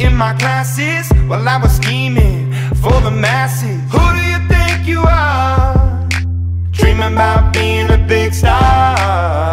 In my classes While I was scheming for the masses Who do you think you are? Dreaming about being a big star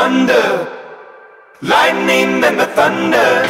thunder. Lightning and the thunder, thunder,